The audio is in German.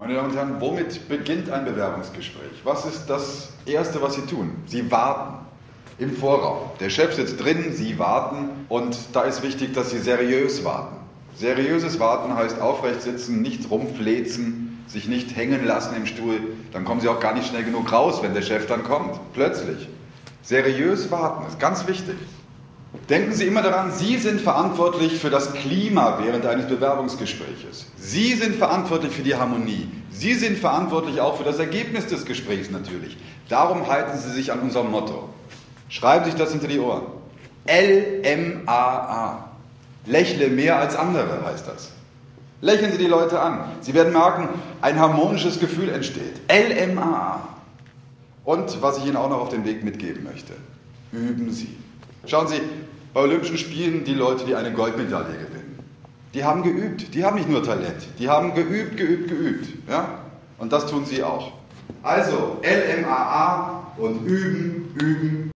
Meine Damen und Herren, womit beginnt ein Bewerbungsgespräch? Was ist das Erste, was Sie tun? Sie warten im Vorraum. Der Chef sitzt drin, Sie warten und da ist wichtig, dass Sie seriös warten. Seriöses Warten heißt aufrecht sitzen, nicht rumflezen, sich nicht hängen lassen im Stuhl. Dann kommen Sie auch gar nicht schnell genug raus, wenn der Chef dann kommt. Plötzlich. Seriös warten ist ganz wichtig. Denken Sie immer daran, Sie sind verantwortlich für das Klima während eines Bewerbungsgespräches. Sie sind verantwortlich für die Harmonie. Sie sind verantwortlich auch für das Ergebnis des Gesprächs natürlich. Darum halten Sie sich an unserem Motto. Schreiben Sie sich das hinter die Ohren. L-M-A-A. Lächle mehr als andere heißt das. Lächeln Sie die Leute an. Sie werden merken, ein harmonisches Gefühl entsteht. L-M-A-A. Und was ich Ihnen auch noch auf den Weg mitgeben möchte, üben Sie. Schauen Sie, bei Olympischen Spielen die Leute, die eine Goldmedaille gewinnen, die haben geübt, die haben nicht nur Talent, die haben geübt, geübt, geübt. Ja? Und das tun Sie auch. Also LMAA und üben, üben,